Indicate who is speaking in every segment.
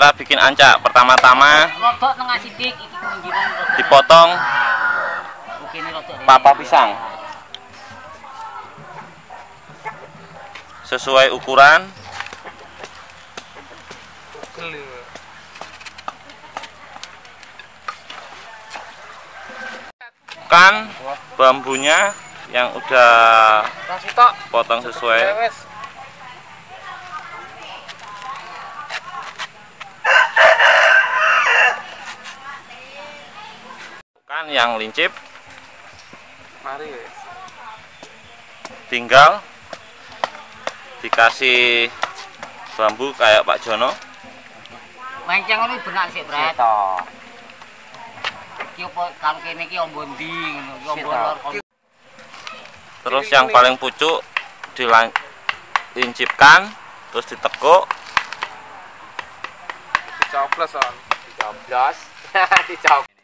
Speaker 1: cara bikin ancak pertama-tama. Dipotong. Papa pisang. Sesuai ukuran. Kan bambunya yang udah potong sesuai kan yang lincip
Speaker 2: Mari
Speaker 1: tinggal dikasih bambu kayak Pak Jono
Speaker 3: Menceng ngono benak sik, Bret.
Speaker 2: Tok.
Speaker 3: Ki opo kalau kene ki ombo ndi ngono, ki ombo lor. kono.
Speaker 1: terus yang paling pucuk dilincipkan terus ditekuk
Speaker 2: Dicoblos on. Dicoblos. Dicoblos.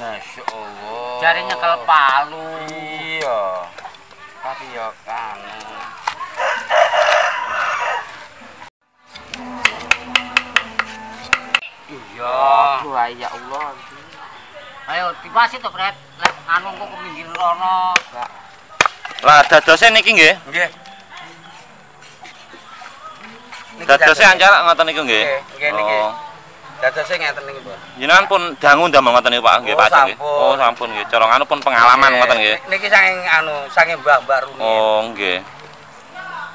Speaker 2: Masya Allah.
Speaker 3: Jare nyekel palu.
Speaker 2: Iya. Tapi yo kangen. Iya. Aduh ya Allah.
Speaker 3: Ayo dipasi to, Bret. Lek anu kok ke pinggir rono.
Speaker 1: lah dadosnya niki nggih
Speaker 2: Nggih.
Speaker 1: dadosnya ancar ngoten niku nggih
Speaker 2: Nggih, niki. Dadosnya ngeten niki, Bos.
Speaker 1: jenengan pun dangu ndamel ngoten niku Pak nggih
Speaker 2: Oh,
Speaker 1: Pak oh sampun nggih cara anu pun pengalaman ngoten nggih
Speaker 2: Niki saking anu, saking mbah-mbah runi.
Speaker 1: oh nggih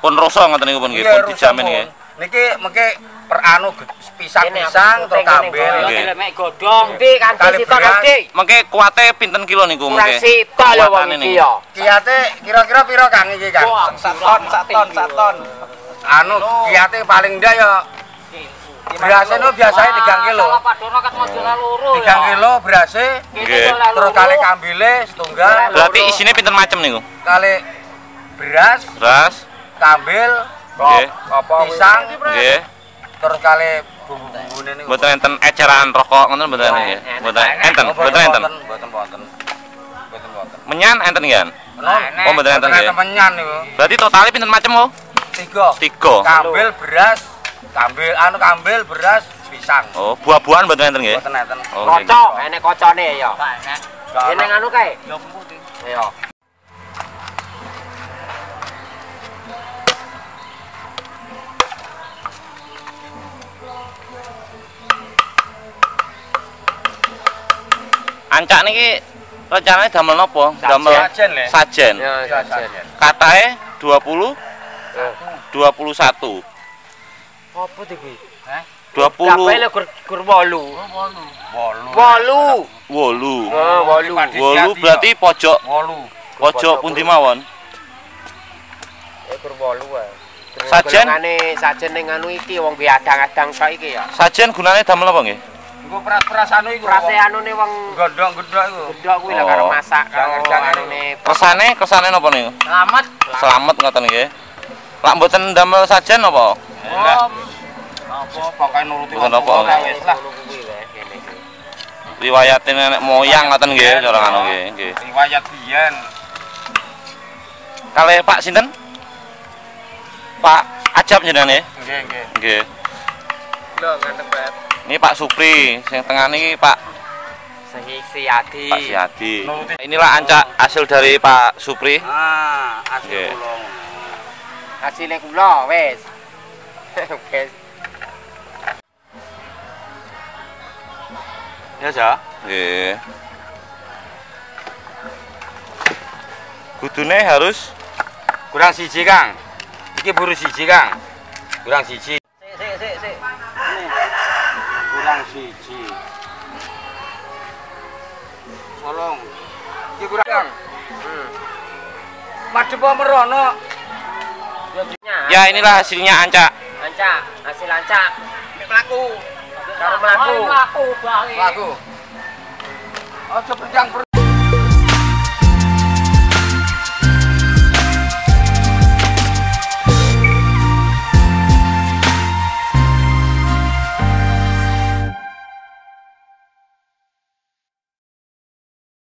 Speaker 1: pun rasa ngoten niku pun nggih
Speaker 2: Iya,
Speaker 1: pun dijamin nggih
Speaker 2: Niki mengke per anu pisang-pisang terus.
Speaker 3: Lek mek godhong.
Speaker 4: Di kan
Speaker 2: Kali
Speaker 4: sitok
Speaker 2: beras.
Speaker 4: kan di.
Speaker 1: mengke kuate pinten kilo niku
Speaker 4: Kurang
Speaker 1: mengke
Speaker 4: sitok lho wong iki ya.
Speaker 2: Kiate kira-kira piro Kang iki Kang? Sak ton, sak ton, sak ton. Anu kiate paling ndak ya berasnya nu biasanya 3 kilo.
Speaker 3: Salah Pak Dono kat mojola loro
Speaker 2: 3 kilo berasnya
Speaker 1: Nggih.
Speaker 2: terus kali kambile setunggal.
Speaker 1: Berarti isinya pinten macam niku
Speaker 2: kali beras,
Speaker 1: beras.
Speaker 2: kambil, pisang,
Speaker 1: nggih
Speaker 2: terus kali bumbu-bumbune niku.
Speaker 1: mboten enten eceran rokok ngoten enten nggih mboten enten
Speaker 2: Oh,
Speaker 1: mboten enten.
Speaker 2: Mboten wonten. Mboten wonten.
Speaker 1: menyan enten nggih Oh, mboten enten nggih.
Speaker 2: temenyan niku.
Speaker 1: berarti totalnya pinten macam oh
Speaker 2: Tiga.
Speaker 1: tiga.
Speaker 2: Kambil beras, kambil anu kambil beras, pisang.
Speaker 1: oh buah-buahan mboten enten nggih
Speaker 2: Mboten enten.
Speaker 1: oh.
Speaker 4: Kocok, enek kocone ya.
Speaker 3: Pak, nek.
Speaker 4: Ini anu kae.
Speaker 2: Ya putih.
Speaker 4: Ya.
Speaker 1: ancak niki rencananya damel napa damel
Speaker 2: Sajen,
Speaker 1: sajen
Speaker 4: Ya, sajen.
Speaker 1: katae 20
Speaker 4: Eh.
Speaker 1: 21
Speaker 4: Apa to kuwi?
Speaker 1: 20
Speaker 4: Kabeh lho gur gur wolu.
Speaker 2: Wolu.
Speaker 4: Wolu.
Speaker 1: wolu
Speaker 4: Oh, wolu.
Speaker 2: Padi
Speaker 1: wolu
Speaker 2: siati,
Speaker 1: berarti pojok
Speaker 2: Wolu.
Speaker 1: pojok pundi mawon
Speaker 4: Eh gur wolu wae.
Speaker 1: Sajen?
Speaker 4: Sajen ning anu iki wong biadang-adang saiki ya.
Speaker 1: sajen gunanya damel apa nggih
Speaker 2: Engko peras-peras anu iku.
Speaker 4: Prase anune wong
Speaker 2: Gondong-gondong iku.
Speaker 4: gedhok kuwi lho karo
Speaker 1: Oh.
Speaker 4: masak karo anune
Speaker 1: kersane kersane napa niku
Speaker 3: Selamat.
Speaker 1: selamat ngoten nggih lak mboten damel sajen apa
Speaker 3: Om.
Speaker 2: Apa pokoke nuruti
Speaker 1: Bukan
Speaker 2: wong tua wis lah.
Speaker 4: kene iki.
Speaker 1: riwayatin nenek moyang ngoten nggih cara anu nggih nggih
Speaker 2: Riwayat biyen.
Speaker 1: kalih Pak sinten Pak Ajab jenengan nggih
Speaker 2: Nggih, nggih. Lho, ganteng banget.
Speaker 1: ini Pak Supri sing tengah niki Pak
Speaker 4: Sehi Siadi.
Speaker 1: Pak
Speaker 2: Nuruti.
Speaker 1: inilah ancak hasil dari Pak Supri
Speaker 2: Ah, asli
Speaker 1: Nggih.
Speaker 2: kula.
Speaker 4: Hasile kula wis. Wis.
Speaker 2: Ya, Ja.
Speaker 1: nggih kudune harus
Speaker 2: Kurang siji, Kang. Iki buru siji, Kang. Kurang siji.
Speaker 3: Sik sik sik sik.
Speaker 2: Kurang siji. Tolong. Iki kurang.
Speaker 4: Hmm.
Speaker 2: Madhep merono?
Speaker 1: ya inilah hasilnya ancak
Speaker 4: Ancak, hasil ancak.
Speaker 2: Mlaku.
Speaker 4: Karo mlaku.
Speaker 3: Mlaku bae.
Speaker 2: Mlaku. Aja